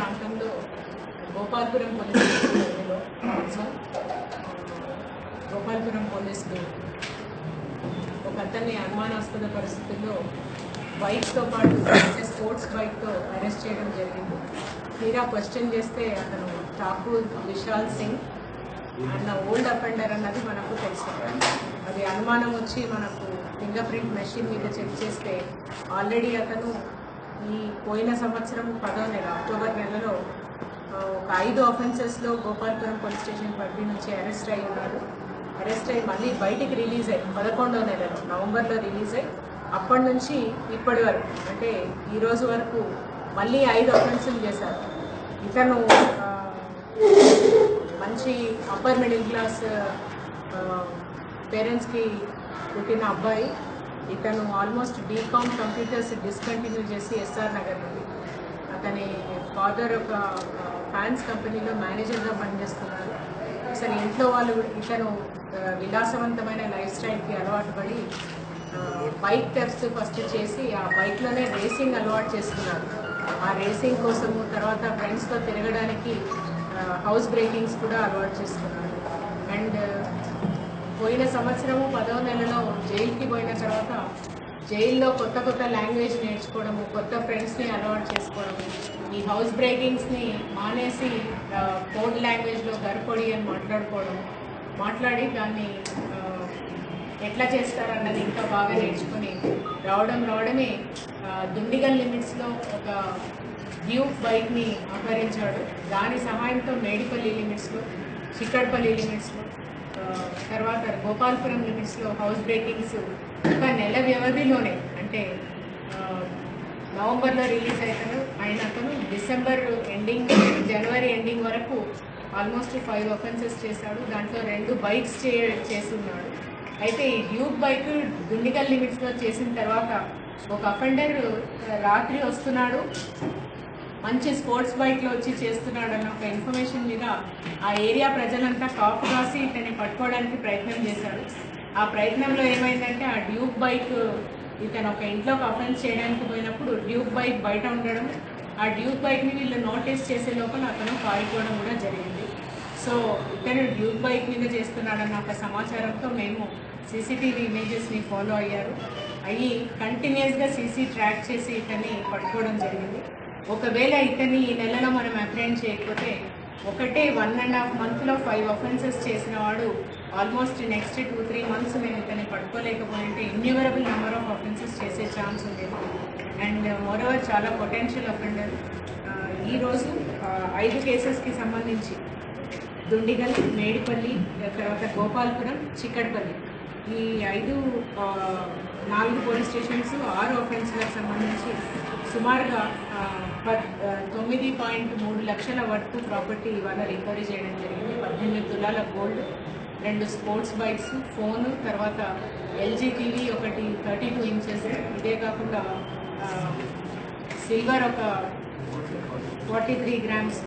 ప్రాంతంలో గోపాల్పురం పోలీస్ గోపాల్పురం పోలీసులు ఒక అతన్ని అనుమానాస్పద పరిస్థితుల్లో బైక్తో పాటు స్పోర్ట్స్ బైక్తో అరెస్ట్ చేయడం జరిగింది. తీరా క్వశ్చన్ చేస్తే అతను ఠాకూర్ విశాల్ సింగ్ అన్న ఓల్డ్ అఫెండర్ అన్నది మనకు తెలుస్తుంది అది అనుమానం వచ్చి మనకు ఫింగర్ ప్రింట్ మెషిన్ మీద చెక్ చేస్తే ఆల్రెడీ అతను ఈ పోయిన సంవత్సరం పదో నెల అక్టోబర్ నెలలో ఒక ఐదు ఆఫెన్సెస్లో గోపాల్పురం పోలీస్ స్టేషన్ పరిధి నుంచి అరెస్ట్ అయి ఉన్నారు. అరెస్ట్ అయ్యి మళ్ళీ బయటికి రిలీజ్ అయ్యి పదకొండో నెలలో నవంబర్లో రిలీజ్ అయ్యి అప్పటి నుంచి ఇప్పటి వరకు అంటే ఈరోజు వరకు మళ్ళీ ఐదు అఫెన్సులు చేశారు. ఇతను మంచి అప్పర్ మిడిల్ క్లాస్ పేరెంట్స్కి పుట్టిన అబ్బాయి. ఇతను ఆల్మోస్ట్ బీకామ్ కంప్యూటర్స్ డిస్కంటిన్యూ చేసి ఎస్ఆర్ నగర్ నుండి. అతని ఫాదర్ ఒక ఫ్యాన్స్ కంపెనీలో మేనేజర్గా పనిచేస్తున్నారు. అసలు ఇంట్లో వాళ్ళు కూడా ఇతను విలాసవంతమైన లైఫ్ స్టైల్కి అలవాటు పడి బైక్ టెస్ట్ ఫస్ట్ చేసి ఆ బైక్లోనే రేసింగ్ అలవాటు చేసుకున్నారు ఆ రేసింగ్ కోసము తర్వాత ఫ్రెండ్స్తో తిరగడానికి హౌస్ బ్రేకింగ్స్ కూడా అలవాటు చేసుకున్నారు అండ్ పోయిన సంవత్సరము పదవ నెలలో జైలుకి పోయిన తర్వాత జైల్లో కొత్త కొత్త లాంగ్వేజ్ నేర్చుకోవడము కొత్త ఫ్రెండ్స్ని అలవాటు చేసుకోవడము ఈ హౌస్ బ్రేకింగ్స్ని మానేసి కోడ్ లాంగ్వేజ్లో గర్పొడి అని మాట్లాడుకోవడం మాట్లాడి దాన్ని ఎట్లా చేస్తారన్నది ఇంకా బాగా నేర్చుకుని రావడం రావడమే దుండిగల్ లిమిట్స్లో ఒక డ్యూక్ బైక్ని అపహరించాడు దాని సహాయంతో మేడిపల్లి లిమిట్స్లో చిక్కడపల్లి లిమిట్స్లో తర్వాత గోపాల్పురం లిమిట్స్లో హౌస్ బ్రేకింగ్స్ ఒక నెల వ్యవధిలోనే అంటే నవంబర్లో రిలీజ్ అవుతాను అయిన అతను డిసెంబర్ ఎండింగ్ జనవరి ఎండింగ్ వరకు ఆల్మోస్ట్ ఫైవ్ ఒఫెన్సెస్ చేశాడు. దాంట్లో రెండు బైక్స్ చే చేస్తున్నాడు. అయితే ఈ డ్యూక్ బైక్ దుండిగల్ లిమిట్స్లో చేసిన తర్వాత ఒక అఫెండర్ రాత్రి వస్తున్నాడు. మంచి స్పోర్ట్స్ బైక్లో వచ్చి చేస్తున్నాడు అన్న ఒక ఇన్ఫర్మేషన్ మీద ఆ ఏరియా ప్రజలంతా కాపు రాసి ఇతన్ని పట్టుకోవడానికి ప్రయత్నం చేశారు. ఆ ప్రయత్నంలో ఏమైందంటే ఆ డ్యూక్ బైక్ ఇతను ఒక ఇంట్లోకి అఫెన్స్ చేయడానికి పోయినప్పుడు డ్యూక్ బైక్ బయట ఉండడం ఆ డ్యూక్ బైక్ని వీళ్ళు నోటీస్ చేసే లోపల అతను పారిపోవడం కూడా జరిగింది. సో ఇతను డ్యూక్ బైక్ మీద చేస్తున్నాడన్న ఒక సమాచారంతో మేము సీసీటీవీ ఇమేజెస్ని ఫాలో అయ్యారు. అయ్యి కంటిన్యూస్గా సీసీ ట్రాక్ చేసి ఇతన్ని పట్టుకోవడం జరిగింది. ఒకవేళ ఇతని ఈ నెలలో మనం అప్రైన్ చేయకపోతే ఒకటే వన్ అండ్ హాఫ్ మంత్లో ఫైవ్ అఫెన్సెస్ చేసిన వాడు almost next two three months మేము ఇతన్ని పట్టుకోలేకపోయింటే ఇన్యూమరబుల్ నెంబర్ ఆఫ్ అఫెన్సెస్ చేసే ఛాన్స్ ఉండేది. అండ్ మోరోవర్ uh, చాలా పొటెన్షియల్ అఫెండర్ ఈరోజు ఐదు కేసెస్కి సంబంధించి దుండిగల్ మేడిపల్లి తర్వాత గోపాల్పురం చిక్కడపల్లి ఈ ఐదు uh, నాలుగు పోలీస్ స్టేషన్స్ ఆరు అఫెన్స్లకు సంబంధించి సుమారుగా తొమ్మిది పాయింట్ మూడు లక్షల వర్త్ ప్రాపర్టీ ఇవాళ రికవరీ చేయడం జరిగింది. పద్దెనిమిది తులాల గోల్డ్ రెండు స్పోర్ట్స్ బైక్స్ ఫోన్ తర్వాత ఎల్జీ టీవీ ఒకటి థర్టీ టూ ఇంచెస్. ఇదే కాకుండా సిల్వర్ ఒక ఫార్టీ త్రీ గ్రామ్స్.